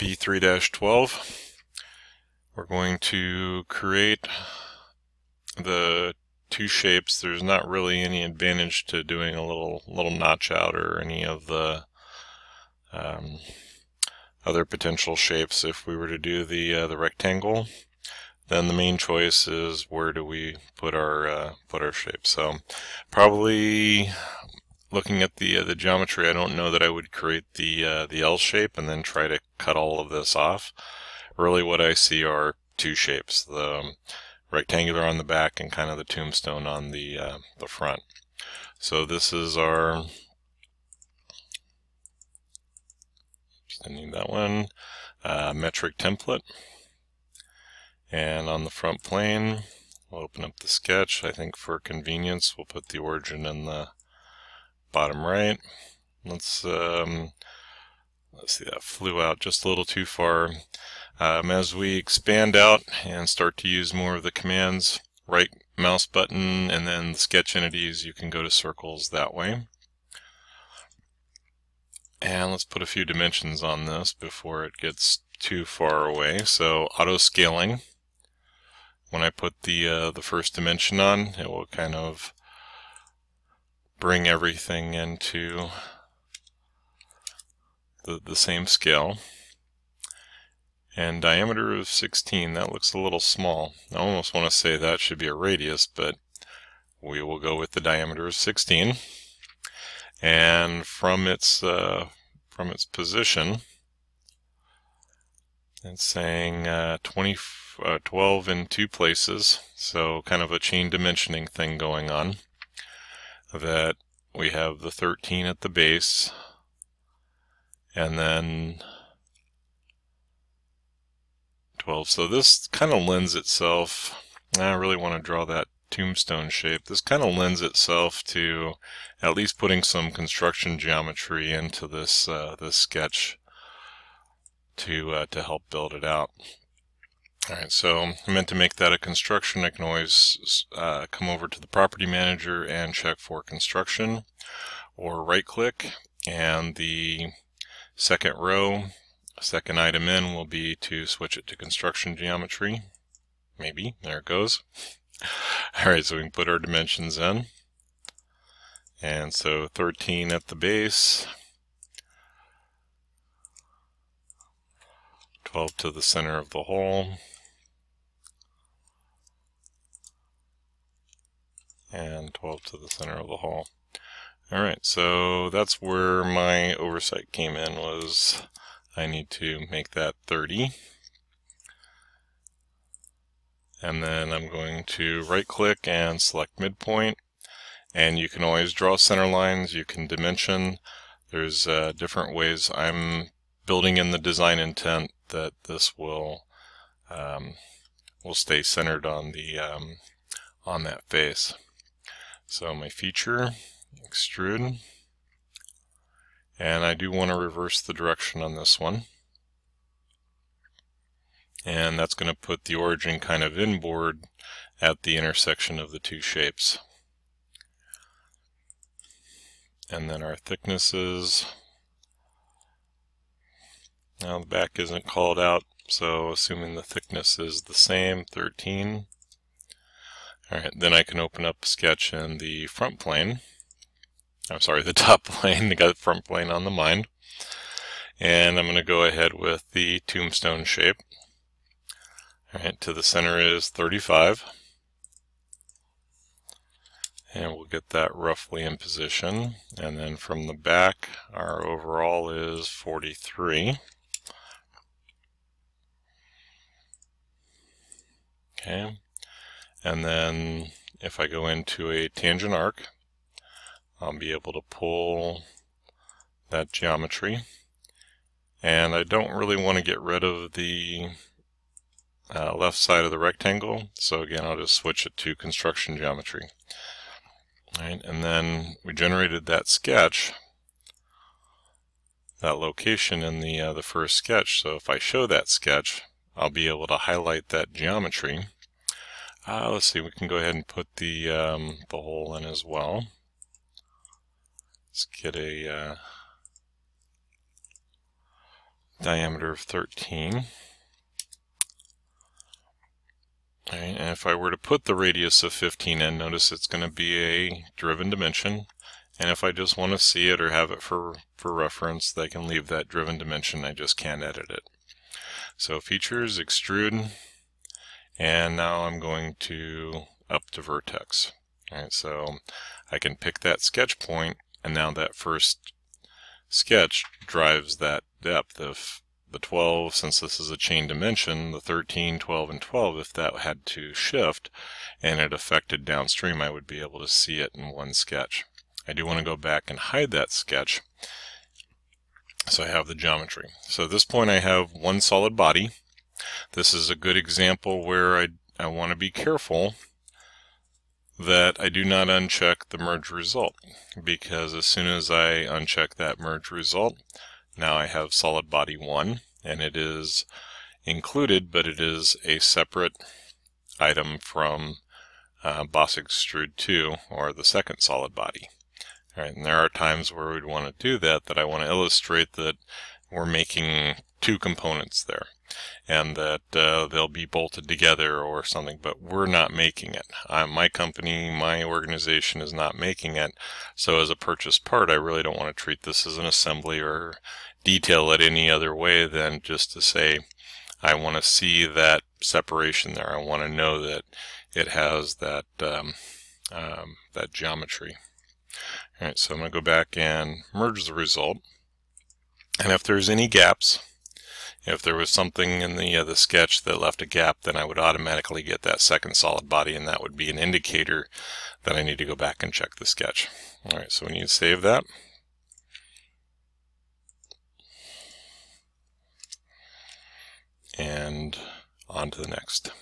P3-12. We're going to create the two shapes. There's not really any advantage to doing a little little notch out or any of the um, other potential shapes. If we were to do the uh, the rectangle, then the main choice is where do we put our uh, put our shape. So probably looking at the uh, the geometry, I don't know that I would create the uh, the L shape and then try to cut all of this off. Really, what I see are two shapes: the um, rectangular on the back and kind of the tombstone on the uh, the front. So this is our. I need that one. Uh, metric template. And on the front plane, we'll open up the sketch. I think for convenience, we'll put the origin in the bottom right. Let's um, let's see that flew out just a little too far. Um, as we expand out and start to use more of the commands, right mouse button and then the sketch entities, you can go to circles that way. And let's put a few dimensions on this before it gets too far away. So auto scaling. When I put the uh, the first dimension on, it will kind of bring everything into the, the same scale. And diameter of 16, that looks a little small. I almost want to say that should be a radius, but we will go with the diameter of 16. And from its uh, from its position, it's saying uh, 20, uh, 12 in two places, so kind of a chain dimensioning thing going on that we have the 13 at the base and then 12. So this kind of lends itself, I really want to draw that tombstone shape. This kind of lends itself to at least putting some construction geometry into this uh, this sketch to uh, to help build it out. Alright, so I meant to make that a construction. I can always uh, come over to the property manager and check for construction or right click and the second row, second item in will be to switch it to construction geometry. Maybe, there it goes. Alright, so we can put our dimensions in. And so 13 at the base, 12 to the center of the hole, and 12 to the center of the hole. Alright, so that's where my oversight came in was I need to make that 30. And then I'm going to right click and select midpoint. And you can always draw center lines, you can dimension. There's uh, different ways. I'm building in the design intent that this will um, will stay centered on the um, on that face. So my feature, extrude, and I do want to reverse the direction on this one. And that's going to put the origin kind of inboard at the intersection of the two shapes. And then our thicknesses. Now the back isn't called out, so assuming the thickness is the same, 13. Alright, then I can open up Sketch in the front plane. I'm sorry, the top plane. The front plane on the mind. And I'm going to go ahead with the tombstone shape. Alright, to the center is 35. And we'll get that roughly in position. And then from the back, our overall is 43. Okay. And then if I go into a tangent arc, I'll be able to pull that geometry. And I don't really want to get rid of the uh, left side of the rectangle. So again, I'll just switch it to construction geometry. Right, and then we generated that sketch, that location in the, uh, the first sketch. So if I show that sketch, I'll be able to highlight that geometry uh, let's see, we can go ahead and put the, um, the hole in as well. Let's get a uh, diameter of 13. and if I were to put the radius of 15 in, notice it's going to be a driven dimension. And if I just want to see it or have it for, for reference, they can leave that driven dimension. I just can't edit it. So features, extrude, and now I'm going to up to vertex. All right, so I can pick that sketch point, and now that first sketch drives that depth of the 12, since this is a chain dimension, the 13, 12, and 12, if that had to shift and it affected downstream, I would be able to see it in one sketch. I do want to go back and hide that sketch. So I have the geometry. So at this point I have one solid body. This is a good example where I, I want to be careful that I do not uncheck the merge result because as soon as I uncheck that merge result now I have solid body 1 and it is included but it is a separate item from uh, Boss Extrude 2 or the second solid body. All right, and there are times where we'd want to do that that I want to illustrate that we're making two components there and that uh, they'll be bolted together or something, but we're not making it. My company, my organization is not making it. So as a purchased part, I really don't want to treat this as an assembly or detail it any other way than just to say, I want to see that separation there. I want to know that it has that, um, um, that geometry. All right, so I'm going to go back and merge the result. And if there's any gaps, if there was something in the, uh, the sketch that left a gap, then I would automatically get that second solid body, and that would be an indicator that I need to go back and check the sketch. All right, so we need to save that. And on to the next.